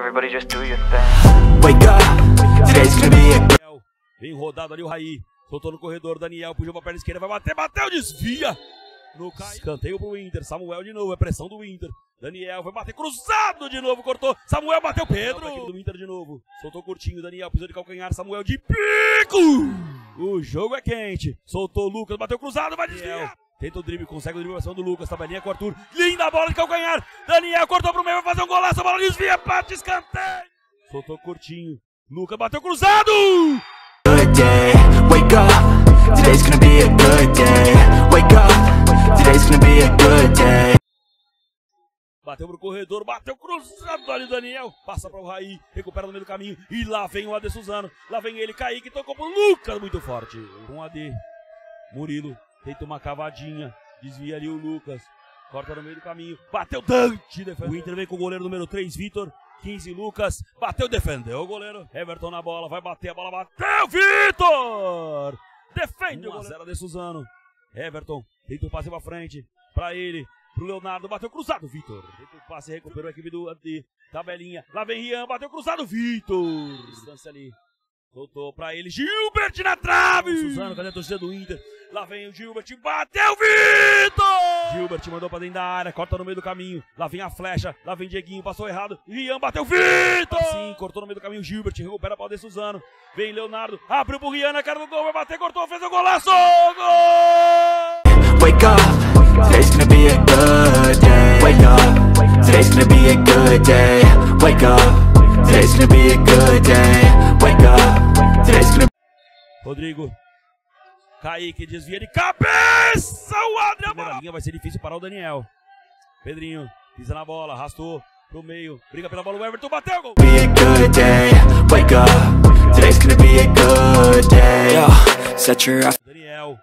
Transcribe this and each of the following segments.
everybody just do your thing. Wake up, today's gonna be a. Vem rodado ali o Raí. Soltou no corredor, Daniel puxou pra perna esquerda, vai bater, bateu, desvia. No ca... Escanteio pro Inter, Samuel de novo, é pressão do Inter. Daniel vai bater cruzado de novo, cortou. Samuel bateu, Pedro. Do Inter de novo. Soltou curtinho, Daniel pisou de calcanhar, Samuel de pico. O jogo é quente. Soltou o Lucas, bateu cruzado, vai desviar. Tenta o drible, consegue o drible ação do Lucas, tabelinha com o Arthur. Linda bola de calcanhar. Daniel cortou pro meio, vai fazer um golaço, a bola desvia, bate escanteio. Soltou curtinho. Lucas bateu cruzado. good day. Wake up, today's gonna be a good day. Wake up, today's gonna be a good day. Bateu pro corredor, bateu cruzado ali, Daniel. Passa para o Raí, recupera no meio do caminho. E lá vem o AD Suzano. Lá vem ele, Kaique, tocou pro Lucas, muito forte. Com AD. Murilo, tenta uma cavadinha. Desvia ali o Lucas. Corta no meio do caminho. Bateu Dante. Defendeu. O Inter vem com o goleiro número 3, Vitor. 15, Lucas. Bateu, defendeu o goleiro. Everton na bola, vai bater, a bola bateu. Vitor! Defende o goleiro de Suzano. Everton, tenta o passe pra frente. Pra ele, pro Leonardo, bateu cruzado, Vitor. Tenta o passe, recuperou a equipe do AD. Tabelinha, lá vem Rian, bateu cruzado, Vitor. Distância ali. Soltou pra ele, Gilbert na trave! Suzano, cadê a torcida do Inter? Lá vem o Gilbert, bateu Vitor! Gilbert mandou pra dentro da área, corta no meio do caminho. Lá vem a flecha, lá vem Dieguinho, passou errado. Rian bateu Vitor! Sim, cortou no meio do caminho, Gilbert recupera pra de Suzano. Vem Leonardo, abriu pro Rian na cara do gol, vai bater, cortou, fez o golaço! Gol! Wake up, today's gonna be a good day. Wake up, today's gonna be a good day. Wake up, today's gonna be a good day. Wake up, today's gonna Rodrigo. Kaique desvia de cabeça. O Adriano. Primeira linha vai ser difícil parar o Daniel. Pedrinho pisa na bola, arrastou pro meio. Briga pela bola. O Everton bateu. Gol. be a good day. Wake up, today's gonna be a good day. Yo, set your Daniel.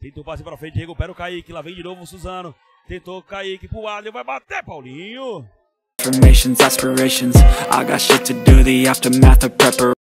Tenta o passe pra frente, recupera o Kaique. Lá vem de novo o Suzano. Tentou o Kaique pro Adriano. Vai bater, Paulinho. affirmations, aspirations. I got shit to do, the aftermath of preparation.